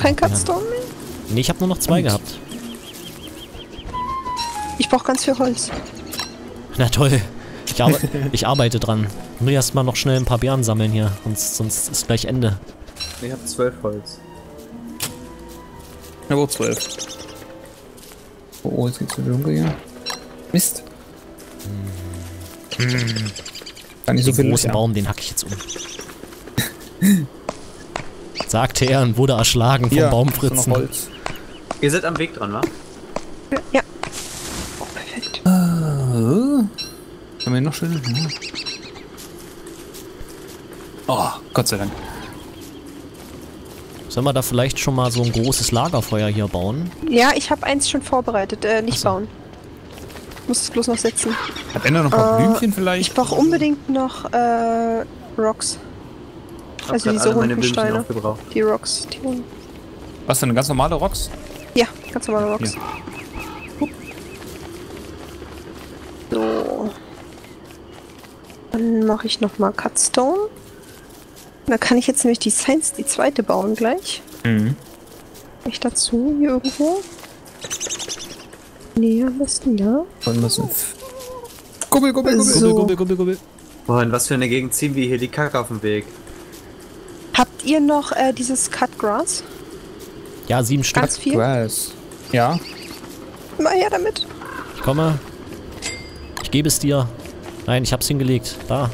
kein Cutstone mehr? Nee, ich habe nur noch zwei Und? gehabt. Ich brauche ganz viel Holz. Na toll. Ich, arbe ich arbeite dran. Nur erstmal noch schnell ein paar Beeren sammeln hier, sonst, sonst ist gleich Ende. Ich habe zwölf Holz. Ja, wo 12. Oh, oh, jetzt geht's wieder dunkel hier. Mist. Kann nicht so Den großen. Baum, den hack ich jetzt um. Sagte er und wurde erschlagen vom du Baumfritzen. noch Holz. Ihr seid am Weg dran, wa? Ja. Oh, perfekt. Äh, haben wir noch schön? Ja. Oh, Gott sei Dank. Sollen wir da vielleicht schon mal so ein großes Lagerfeuer hier bauen? Ja, ich habe eins schon vorbereitet. Äh, nicht so. bauen. Muss es bloß noch setzen. Hat Ender noch ein paar Äh, Blümchen vielleicht? Ich brauche unbedingt noch äh, Rocks. Ich Also hab diese grad alle meine runden Steine. aufgebraucht. Die Rocks. Die runden. Was denn, ganz normale Rocks? Ja, ganz normale Rocks. Ja. So. Dann mache ich nochmal Cutstone. Da kann ich jetzt nämlich die Science, die zweite bauen gleich. Mhm. Ich dazu hier irgendwo. Nee, am besten da. Und müssen. Gubbel, gubbel, gubbel. So. Gubbel, gubbel, gubbel. Boah, in was für eine Gegend ziehen wir hier die Kacke auf den Weg? Habt ihr noch äh, dieses Cut Grass? Ja, sieben Stück. Ganz viel? Grass. Ja. Mal her damit. Ich komme. Ich gebe es dir. Nein, ich hab's hingelegt. Da.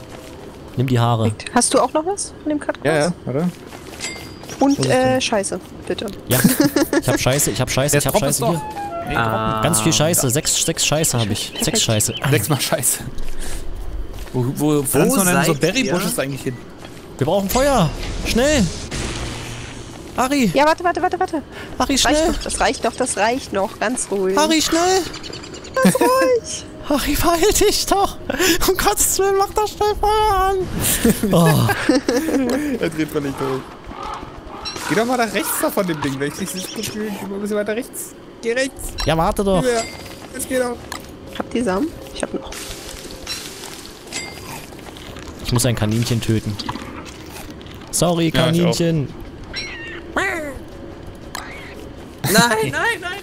Nimm die Haare. Hast du auch noch was von dem Cut Grass? Ja, ja, oder? Und Wo äh? Scheiße, bitte. Ja. Ich hab Scheiße, ich hab Scheiße, Der ich hab Scheiße hier. Nee, Ah. Ganz viel Scheiße. Sechs, sechs Scheiße habe ich. Perfekt. Sechs Scheiße. Sechsmal Scheiße. Wo, wo, wo pflanzen wir denn so Berrybushes eigentlich hin? Wir brauchen Feuer. Schnell. Harry. Ja, warte, warte, warte, warte. Harry, Das reicht schnell. noch, das reicht noch, das reicht noch. Ganz ruhig. Harry, schnell. ruhig. Harry, verheil dich doch. Um Gottes Willen, mach doch schnell Feuer an. Oh, Er dreht völlig durch. Geh doch mal nach rechts da von dem Ding, wenn ich dich nicht. Geh mal ein bisschen weiter rechts. Geh rechts. ja, warte doch. Rüber. Jetzt geh doch. Habt ihr Samen? Ich hab noch. Ich muss ein Kaninchen töten. Sorry, Ja. Kaninchen. Nein, nein, nein!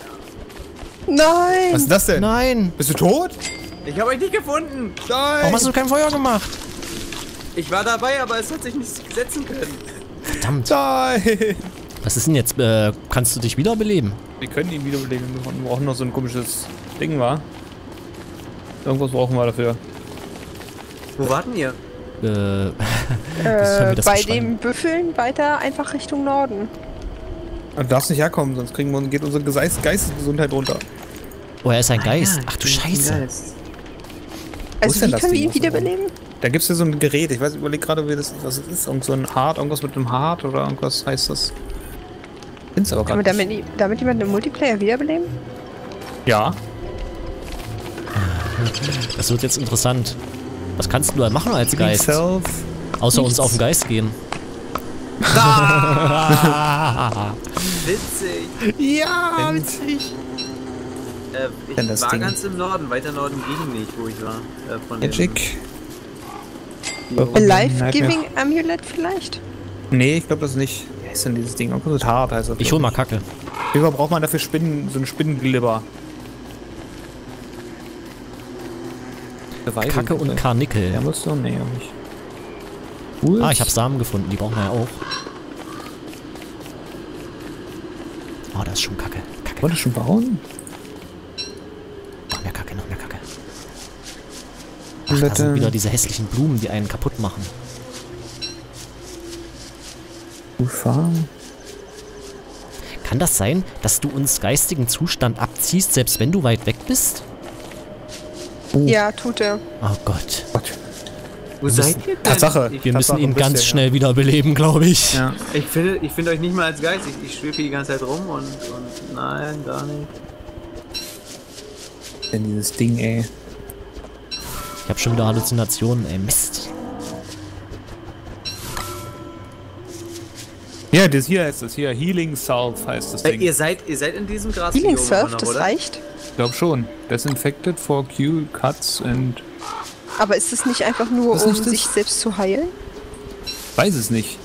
Nein! Was ist das denn? Nein. Bist du tot? Ich habe euch nicht gefunden! Nein. Warum hast du kein Feuer gemacht? Ich war dabei, aber es hat sich nicht setzen können. Verdammt. Nein. Was ist denn jetzt? Äh, kannst du dich wiederbeleben? Wir können ihn wiederbeleben. Wir brauchen noch so ein komisches Ding, wa? Irgendwas brauchen wir dafür. Wo warten ihr? Äh, Äh, bei den Büffeln weiter einfach Richtung Norden. Du darfst nicht herkommen, sonst kriegen wir, geht unsere Geist Geistesgesundheit runter. oh, er ist ein Geist. Ah, ja, Ach du ich Scheiße. Geist. Also wie können wir ihn wiederbeleben? Da gibt es ja so ein Gerät, ich weiß, überleg gerade, wie das, was es ist. Irgend so ein Hart, irgendwas mit einem Hart oder irgendwas heißt das. Find's aber Kann man gerade. damit, damit jemanden im Multiplayer wiederbeleben? Ja. Das wird jetzt interessant. Was kannst du da machen als Geist? Außer uns auf den Geist gehen. Witzig! Ja, Wenn- witzig. Äh, ich das war Ding- ganz im Norden, weiter Norden ging nicht, wo ich war. Äh, von Magic. A Life-Giving Amulet vielleicht? Nee, ich glaube das nicht. Wie heißt denn dieses Ding? Irgendwas mit Hart heißt das. Ich hol mal Kacke. Auf jeden Fall braucht man dafür Spinnen, so einen Spinnenglibber. Beweise. Kacke und Ja, Karnickel. musst du? Nee, auch nicht. Ah, ich habe Samen gefunden. Die brauchen wir ja auch. Oh, das ist schon Kacke. Kacke. Wollte schon bauen? Noch mehr Kacke, noch mehr Kacke. Ach, da sind wieder diese hässlichen Blumen, die einen kaputt machen. Fahren. Kann das sein, dass du uns geistigen Zustand abziehst, selbst wenn du weit weg bist? Ja, tut er. Oh Gott. Gott. Wo seid ihr denn? Tatsache. Ich, Wir müssen ihn ganz bisschen, schnell wiederbeleben, glaube ich. Ja. ich finde ich find euch nicht mal als Geist. Ich, ich schwebe hier die ganze Zeit rum und, und nein, gar nicht. Denn dieses Ding, ey. Ich habe schon wieder Halluzinationen, ey. Mist. Ja, das hier heißt das hier. Healing Salve heißt das Äh, Ding. ihr seid ihr seid in diesem Gras Healing noch, das oder? reicht. Ich glaube schon. Disinfected for Q cuts and. Aber ist es nicht einfach nur, um das? sich selbst zu heilen? Weiß es nicht.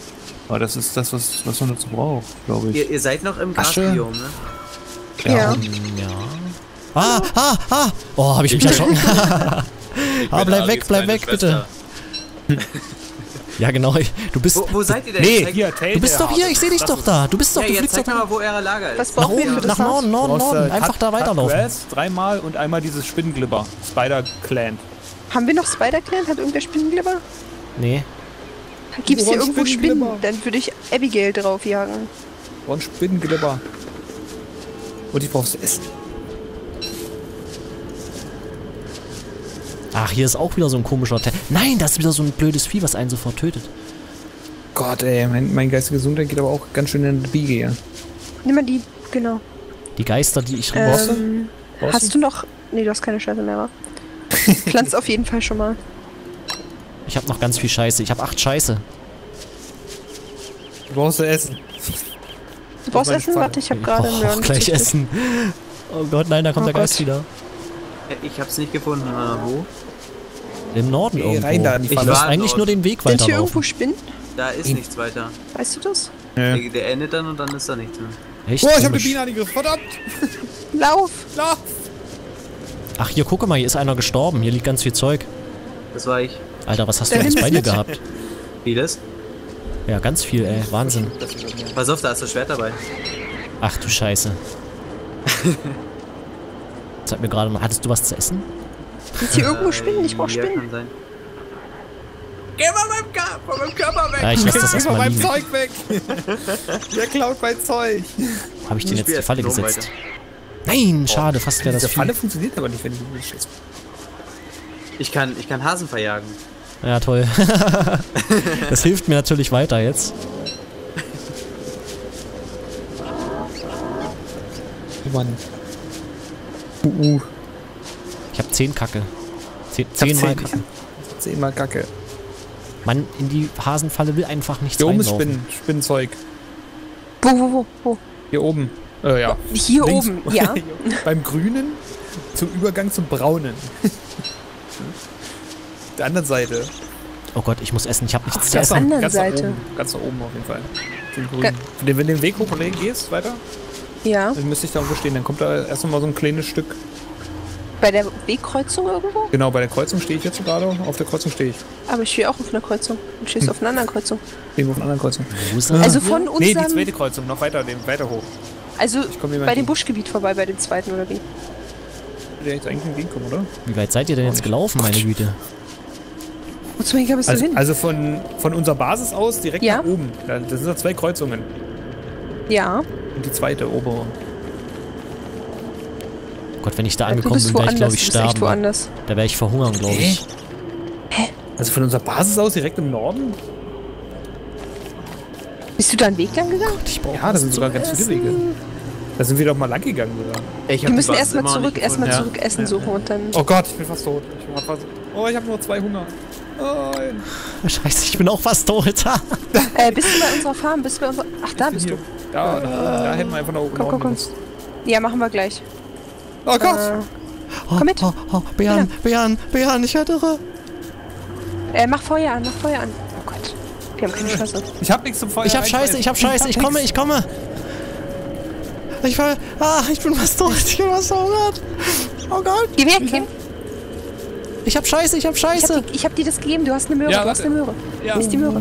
Aber das ist das, was, was man dazu braucht, glaube ich. Ihr, ihr seid noch im. Gasbiom, ne? Ja. Hm, Ja. Ah, ah, ah! Oh, habe ich mich erschrocken. ah, bleib weg, bleib weg, bitte. Ja, genau. ich- Du bist. Wo, wo seid ihr denn? Nee, Hier, Du bist doch hier, ich sehe dich doch da. Du bist doch, Ja, du jetzt fliegst doch da. mal, wo euer Lager ist. Was Nach brauchen wir für oben, nach? Norden, Norden, Norden. Einfach Cut- da weiterlaufen. Grass dreimal und einmal dieses Spinnenglibber. Spider Clan. Haben wir noch Spider-Clan? Hat irgendwer Spinnenglibber? Nee. Gibt's hier irgendwo Spinnenglibber? Spinnen? Dann würde ich Abigail draufjagen. Und Spinnenglibber. Und ich brauch's essen. Ach, hier ist auch wieder so ein komischer Te Nein, das ist wieder so ein blödes Vieh, was einen sofort tötet. Gott, ey, mein, mein geistige Gesundheit geht aber auch ganz schön in die Biege hier. Nimm mal die, genau. Die Geister, die ich? Ähm, Brauchst hast du noch... Nee, du hast keine Scheiße mehr, wa? Pflanzt auf jeden Fall schon mal. Ich habe noch ganz viel Scheiße. Ich habe acht Scheiße. Du brauchst zu essen. Du brauchst Essen? Warte, ich habe Ich gerade brauch einen auch Learn gleich essen. Oh Gott, nein, da kommt Oh der Geist Gott. wieder. Ich hab's nicht gefunden. Äh, wo? Im Norden Geh irgendwo. rein da die ich war eigentlich nur den Weg Sind hier irgendwo. Spinnen? Da ist In- nichts weiter. Weißt du das? Ja. Der, der endet dann und dann ist da nichts mehr. Echt? Oh, ich hab Komisch. Biene angegriffen. Verdammt! Lauf! Lauf! Ach, hier, gucke mal, hier ist einer gestorben. Hier liegt ganz viel Zeug. Das war ich. Alter, was hast du alles bei dir gehabt? Vieles. Ja, ganz viel, ey. Wahnsinn. Pass auf, da ist das Schwert dabei. Ach du Scheiße. Sag mir gerade noch, hattest du was zu essen? Sind hier irgendwo Spinnen? Ich brauch Ja, Spinnen. kann sein. Geh mal meinem Kör- von meinem Körper weg! Ja, ich lass das erstmal meinem. Zeug weg! Der klaut mein Zeug. Habe ich den Ich jetzt spiel die Falle gesetzt? weiter. Nein, schade, fast wäre das Diese Falle funktioniert aber nicht, wenn du nicht schießt. Ich kann, ich kann Hasen verjagen. Ja, toll. das hilft mir natürlich weiter jetzt. Oh Mann. Uh, uh. Ich habe zehn Kacke. Zehn, Ich hab zehnmal zehn. Kacke. Zehnmal Kacke. Man, in die Hasenfalle will einfach nichts Hier oben ist. Spinnen, Spinnenzeug. Wo, wo, wo, wo? Hier oben. Äh, ja. Hier Links. oben, ja. Beim Grünen zum Übergang zum Braunen. Der anderen Seite. Oh Gott, ich muss essen, ich habe nichts zu Ganz essen. anderen ganz nach Seite. Oben. Ganz nach oben auf jeden Fall. Zum Ga- Grünen. Wenn du- Wenn du den Weg hoch gehst, weiter, Ja. dann müsste ich da irgendwo stehen. Dann kommt da erst noch mal so ein kleines Stück. Bei der Wegkreuzung irgendwo? Genau, bei der Kreuzung stehe ich jetzt gerade. Auf der Kreuzung stehe ich. Aber ich stehe auch auf einer Kreuzung. Du stehst auf einer anderen Kreuzung. Irgendwo auf einer anderen Kreuzung. Wo ist? Also von Nee, die zweite Kreuzung, noch weiter, den, weiter hoch. also komm hier mal bei dem. Buschgebiet vorbei, bei dem zweiten oder wie? Der jetzt eigentlich entgegenkommen, oder? Wie weit seid ihr denn jetzt gelaufen, meine Güte? Wozu bist Also, du hin? also von, von unserer Basis aus direkt Ja. nach oben. Da, das sind ja zwei Kreuzungen. Ja. Und die zweite, obere. Gott, wenn ich da angekommen bin, werde ich, glaube ich, sterben. woanders. Da wäre ich verhungern, glaube ich. Also von unserer Basis aus direkt im Norden? Bist du da einen Weg lang gegangen? Ich brauch Ja, das sind sogar ganz viele Wege. Da sind wir doch mal lang gegangen sogar. Ich Wir müssen erstmal zurück, erstmal Ja. zurück Essen suchen und dann... Oh Gott, ich bin fast tot. Ich hab fast, oh, ich habe nur zwei Hunger. Nein. Scheiße, ich bin auch fast tot. Äh, bist du bei unserer Farm? Bist du bei unserer... Ach, da bist du. Hier. Da, da, da hätten wir einfach nach oben Komm, komm, komm. Ja, machen wir gleich. Oh Gott. Äh, Komm mit. Oh, oh, Bean, Bean, Bean, ich werde irre. äh, mach Feuer an, mach Feuer an. Oh Gott. Wir haben keine Chance. Ich hab nichts zum Feuer. Ich hab Scheiße, ich hab Scheiße, ich komme, ich komme. Ich fall. Ah, ich bin fast tot, ich bin fast verhungert. Oh Gott. Geh weg, Kim. Ich hab Scheiße, ich hab Ich hab, Scheiße. die, ich hab dir das gegeben. Du hast eine Möhre, Ja, du hast eine Möhre. Ja. Wo ist die Möhre?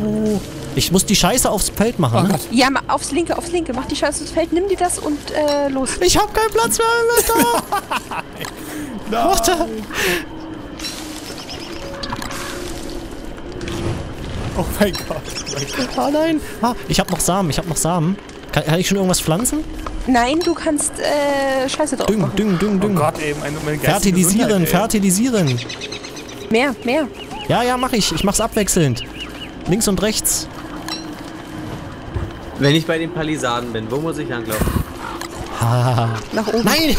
Ich muss die Scheiße aufs Feld machen. Oh ne? Ja, mal aufs linke, aufs linke. Mach die Scheiße aufs Feld, nimm dir das und äh, los. Ich hab keinen Platz mehr im Inventar. Warte. Oh mein Gott. Oh nein. Ah, ich hab noch Samen, ich hab noch Samen. Kann, kann ich schon irgendwas pflanzen? Nein, du kannst äh, Scheiße drauf Düng, machen. düng, düng, Oh düng. Gott, ey, meine, meine fertilisieren, Gesundheit, fertilisieren. Mehr, mehr. Ja, ja, mach ich. Ich mach's abwechselnd. Links und rechts. Wenn ich bei den Palisaden bin, wo muss ich langlaufen? Haha. Nach oben. Nein!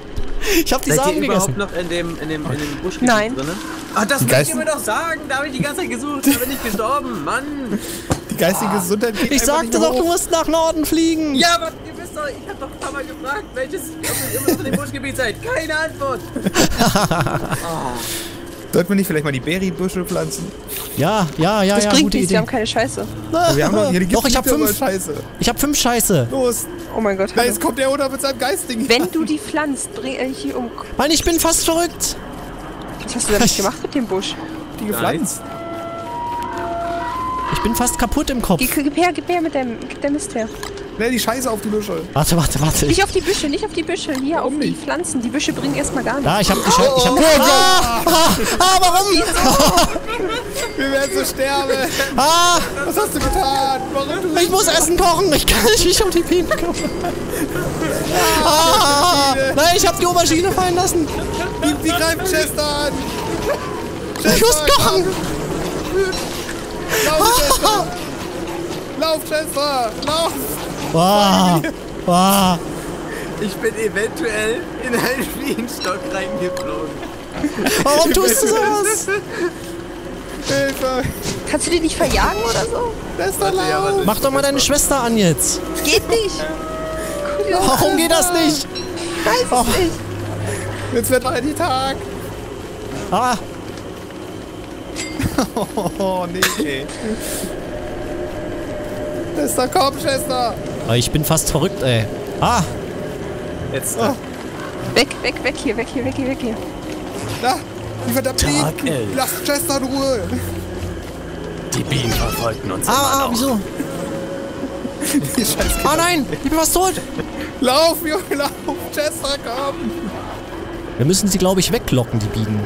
ich hab die Seid Samen ihr überhaupt gegessen. noch in dem, in dem, in dem Buschgebiet Nein. drin? Ah, das könnt ihr mir doch sagen! Da habe ich die ganze Zeit gesucht, da bin ich gestorben, Mann! Die geistige Gesundheit geht Ich sagte nicht mehr doch, du musst nach Norden fliegen. Ja, aber ich habe doch ein paar Mal gefragt, welches, ihr immer noch in dem Buschgebiet seid. Keine Antwort! Sollten wir nicht vielleicht mal die Berry-Büsche pflanzen? Ja, ja, ja, Das ja, bringt gute nichts, Idee. wir haben keine Scheiße. Wir haben doch hier die Doch, ich hab Gifte fünf. Scheiße. Ich hab fünf Scheiße. Los, Oh mein Gott, jetzt kommt der unter mit seinem Geistding. Wenn du die pflanzt, bring äh, hier um. Mann, ich bin fast verrückt. Was hast du damit gemacht mit dem Busch? die gepflanzt. Ich bin fast kaputt im Kopf. Gib, gib her, gib her mit dem, gib der Mist her. Schnell die Scheiße auf die Büsche. Warte, warte, warte. Ich, Nicht auf die Büsche, nicht auf die Büsche, hier auf die Pflanzen. Die Büsche bringen erstmal gar nichts. da, ich hab die Scheiße. Ich hab. Ah, ah, ah, warum? Wir werden so sterben. Ah, Was hast du getan? Warum du ich muss Essen kochen. Ich kann nicht mich um die Bienen kümmern. Ah, nein, ich hab die Aubergine fallen lassen. die, die greifen Chester an? Ich muss kochen. Lauf, Chester! Lauf, Chester! Lauf! Wow. Wow. Ich bin eventuell in einen Bienenstock reingeflogen. Warum tust du sowas? Hilfe! Kannst du die nicht verjagen oder so? Warte, ja, lauf! warte. Mach doch mal deine Schwester an jetzt. Geht nicht. Das Warum geht das nicht? Ich weiß es nicht. Jetzt wird noch die Tag! Ah, Oh, nee. Chester, komm, Chester! Aber ich bin fast verrückt, ey. Ah, Jetzt Oh. Weg, weg, weg hier, weg hier, weg hier, weg hier. Da! Die verdammten Tag Bienen! Lass Chester in Ruhe! Die Bienen verfolgen uns ah, ah, wieso? Die Ah nein, ich bin fast tot. Lauf, Junge, lauf! Chester, komm! Wir müssen sie, glaube ich, weglocken, die Bienen.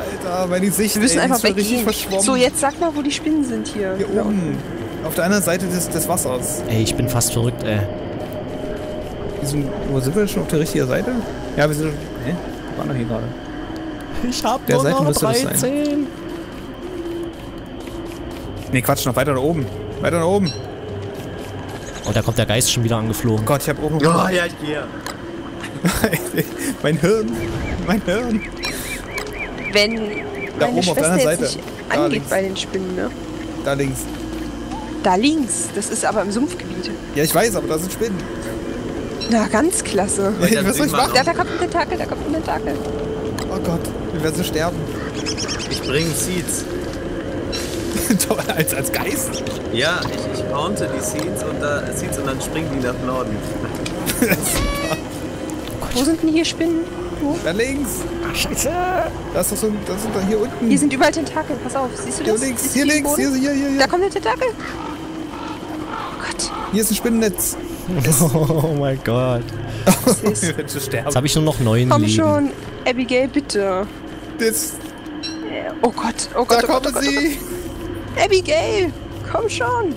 Alter, meine Sicht, Wir müssen ey, die einfach weggehen. verschwommen. So, jetzt sag mal, wo die Spinnen sind hier. Hier oben. Auf der anderen Seite des, des Wassers. Ey, ich bin fast verrückt, ey. Wir sind, wo sind wir schon? Auf der richtigen Seite? Ja, wir sind schon. Hä? Wir waren doch hier gerade. Ich hab Der nur Seite noch müsste das sein. 13. Nee, Quatsch, noch weiter nach oben. Weiter nach oben. Oh, da kommt der Geist schon wieder angeflogen. Gott, ich hab oben. Oh ja, ich gehe. mein Hirn. Mein Hirn. Wenn Da meine oben auf der anderen Seite. nicht Da angeht bei den Spinnen, ne? Da links. Da links, das ist aber im Sumpfgebiet. Ja, ich weiß, aber da sind Spinnen. Na, ganz klasse. Ja, was soll ich machen? Da, da kommt ein Tentakel, da kommt ein Tentakel. Oh Gott, wir werden so sterben. Ich bringe Seeds. Doch, als, als Geist? Ja, ich, ich pounte die Seeds und, da, Seeds und dann springen die nach Norden. Wo sind denn hier Spinnen? Wo? Da links. Ah, scheiße. Da ist doch so ein, das sind da hier unten. Hier sind überall Tentakel, pass auf. Siehst du hier das? links, Siehst hier links, Boden? hier, hier, hier, Da hier. kommt der Tentakel. Oh. Hier ist ein Spinnennetz. Oh mein Gott. Das ist, schon sterben. Jetzt habe ich nur noch neun komm Leben. schon. Abigail, bitte. Jetzt, Äh, Oh Gott, oh da Gott, oh Gott, oh kommen Gott, oh sie. Gott. Abigail, komm schon.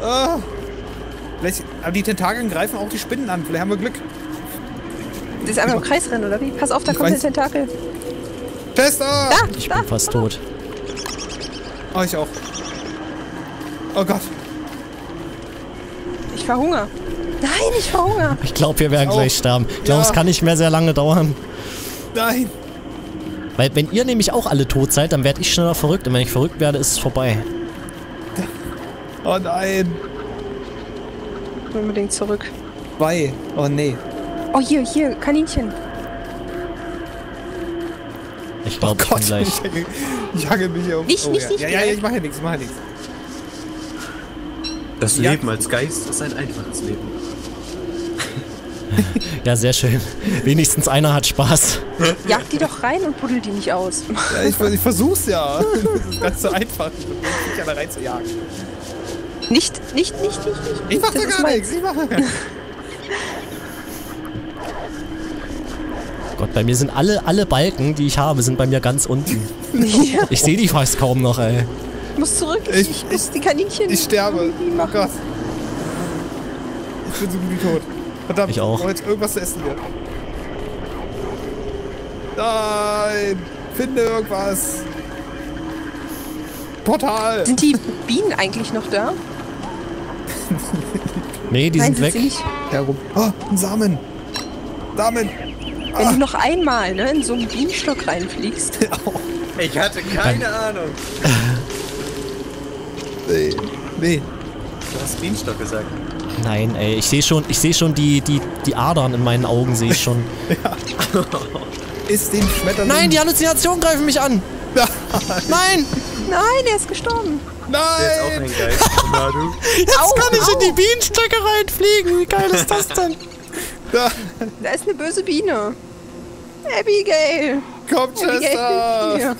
Ah. Vielleicht, aber die Tentakeln greifen auch die Spinnen an. Vielleicht haben wir Glück. Das ist einfach im Kreis rennen, oder wie? Pass auf, da Ich kommt weiß. der Tentakel. Chester! Da, Ich da. bin fast tot. Oh, ich auch. Oh Gott. Ich verhungere. Nein, ich verhungere. Ich glaube, wir werden Auch. gleich sterben. Ich glaube, Ja. es kann nicht mehr sehr lange dauern. Nein. Weil wenn ihr nämlich auch alle tot seid, dann werde ich schneller verrückt. Und wenn ich verrückt werde, ist es vorbei. Oh nein. Unbedingt zurück. Zwei. Oh nee. Oh, hier, hier, Kaninchen. Ich Oh glaube, ich bin Gott. gleich. Ich, hänge- ich hangel mich hier um. Nicht, oh, nicht, ja. nicht Ja, ja, ich mache ja nichts, ich mache ja nichts. Das Ja. Leben als Geist ist ein einfaches Leben. Ja, sehr schön. Wenigstens einer hat Spaß. Jag die doch rein und buddel die nicht aus. Ja, ich, ich versuch's ja. Das ist ganz so einfach, mich da reinzujagen. Nicht, nicht, nicht, nicht, nicht. Ich mach Das da gar nichts. Ich mache. Gott, bei mir sind alle, alle Balken, die ich habe, sind bei mir ganz unten. Ja, Ich sehe die fast kaum noch, ey. Ich muss zurück. Ich, Ich- ich muss die Kaninchen. Ich sterbe. Oh machen. Gott. Ich bin so gut wie tot. Verdammt. Ich auch. Ich jetzt irgendwas zu essen wird. Nein. Finde irgendwas. Portal. Sind die Bienen eigentlich noch da? Nee, die Nein, sind weg. sie nicht. Herum. Oh, ein Samen. Samen. Wenn Ah. du noch einmal ne, in so einen Bienenstock reinfliegst. Ich hatte keine Ahnung. Nee. Nee. Du hast Bienenstock gesagt. Nein, ey, ich sehe schon, ich sehe schon die, die, die Adern in meinen Augen, sehe ich schon. ist den Schmetterling. Nein, die Halluzinationen greifen mich an. Nein! Nein, er ist gestorben. Der ist auch Nein! ein Geist. Na du. Jetzt Au, kann ich au. in die Bienenstöcke reinfliegen. Wie geil ist das denn? Da, Da ist eine böse Biene. Abigail. komm, Abigail. Chester! Hier.